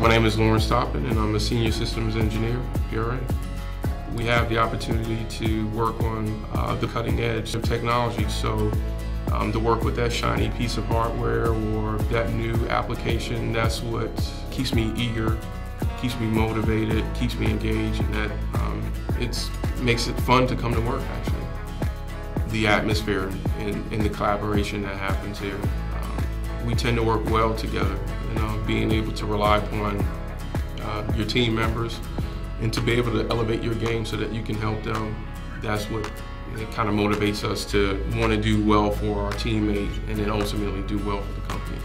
My name is Laurence Toppin, and I'm a senior systems engineer at PRA. We have the opportunity to work on uh, the cutting edge of technology, so um, to work with that shiny piece of hardware or that new application, that's what keeps me eager, keeps me motivated, keeps me engaged, and that um, it makes it fun to come to work, actually. The atmosphere and, and the collaboration that happens here. Um, we tend to work well together, you know, being able to rely upon uh, your team members and to be able to elevate your game so that you can help them, that's what it kind of motivates us to want to do well for our teammate and then ultimately do well for the company.